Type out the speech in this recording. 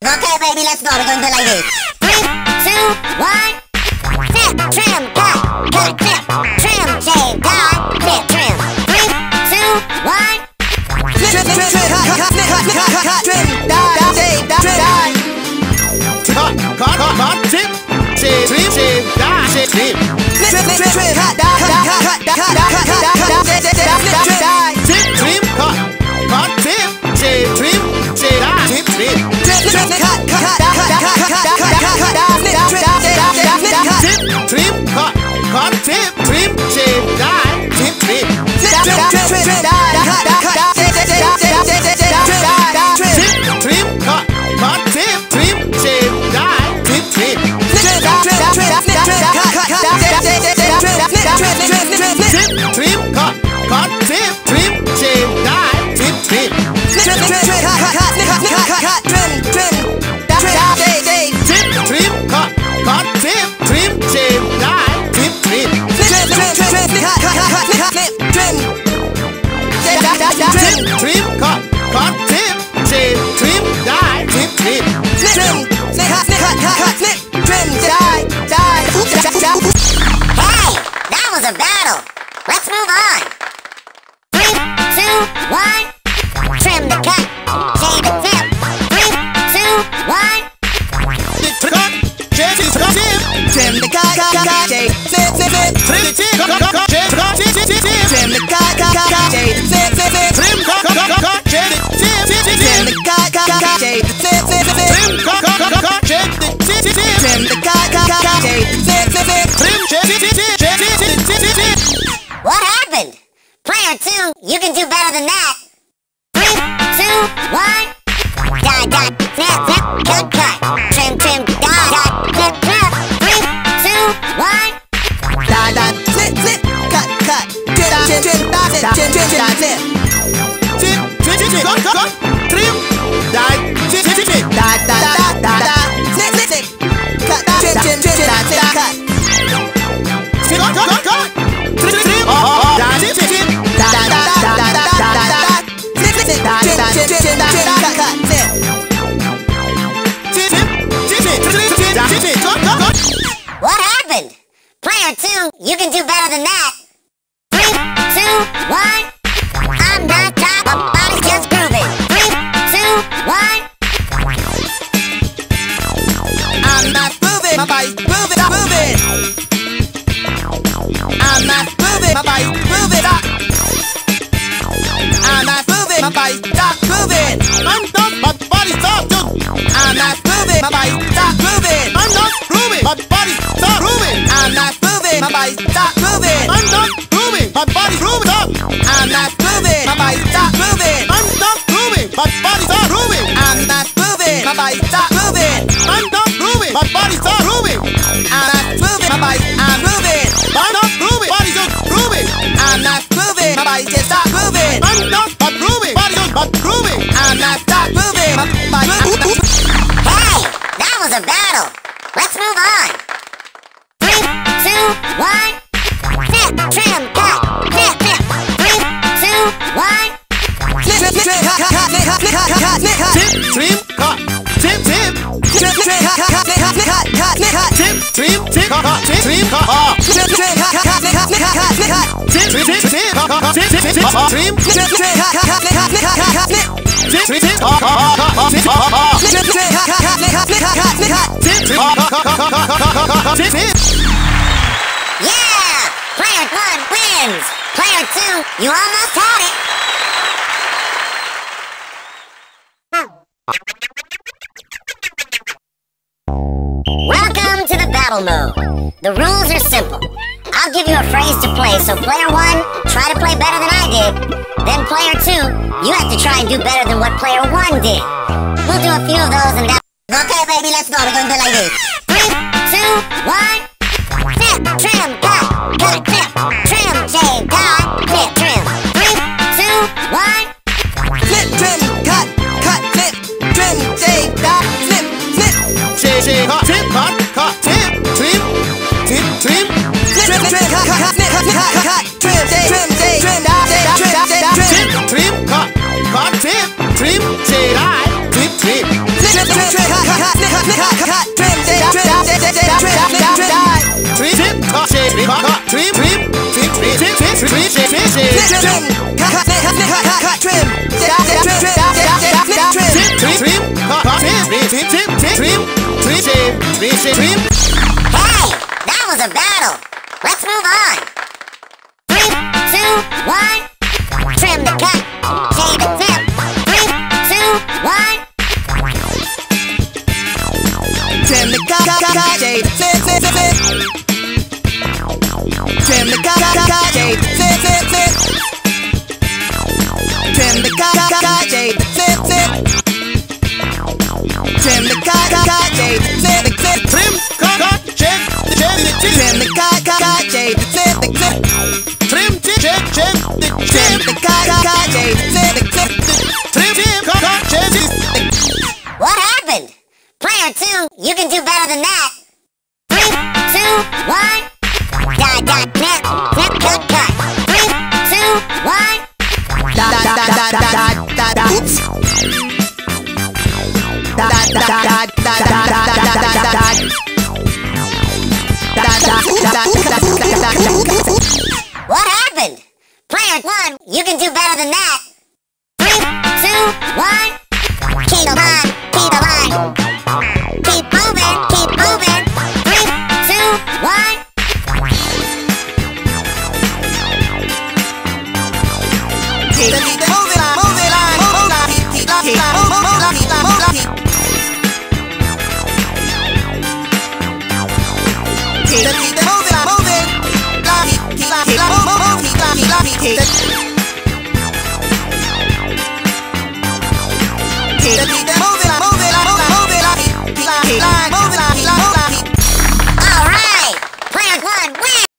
Okay, baby, let's go. We're gonna do like this. Three, two, one. Trim, trim. shit. Trip, trip, trip, trip, hot, hot, hot, hot. cut, cut, tip, tip, tip, die, tip, tip. Tip, tip, cut, cut, cut, trim, trim, trim, day, day. Trim, cut, cut, tip, trim, tip, die, trim. Trim, trim. Trim, cut, cut, cut, cut, tip, trim, die, die. Wow, that was a battle. Let's move on. Three, two, one. Trim the cut. Shave it too. You can do better than that. good. Player two, you can do better than that. Three, two, one. Yeah! Player one wins! Player two, you almost had it! Welcome to the battle mode. The rules are simple. I'll give you a phrase to play, so player one, try to play better than I did. Then player two, you have to try and do better than what player one did. We'll do a few of those and that. Okay, baby, let's go. We're gonna do like this. Three, two, one. Hey, that was a battle. Let's move on. Three, two, one. Trim the cut. Shave the tip. Three, two, one. Trim the cut. Shave the tip. You can do better than that. Three, two, one. Dot, dot, net, net, dot, dot. Three, two, one. Dot, dot, dot, dot, dot, dot, dot. Oops. Dot, dot, dot, dot, dot, dot, dot, dot, dot, dot, dot. What happened? Player 1, you can do better than that. Take